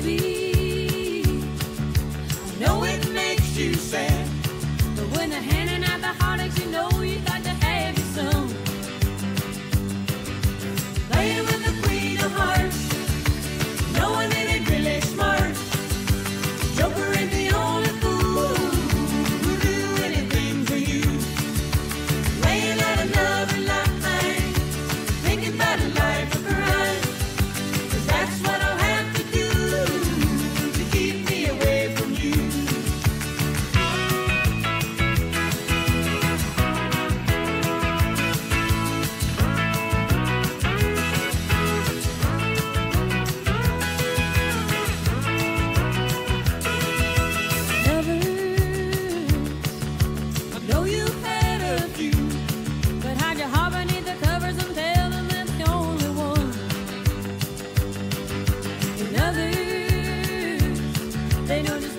baby. I know it makes you sad, but when they're handing out the heartaches, you know you got. They know.